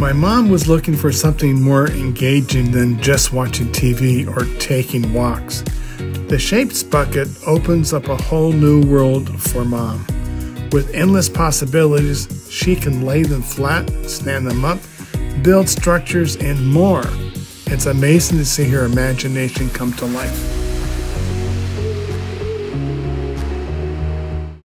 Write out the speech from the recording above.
My mom was looking for something more engaging than just watching TV or taking walks. The Shapes Bucket opens up a whole new world for mom. With endless possibilities, she can lay them flat, stand them up, build structures, and more. It's amazing to see her imagination come to life.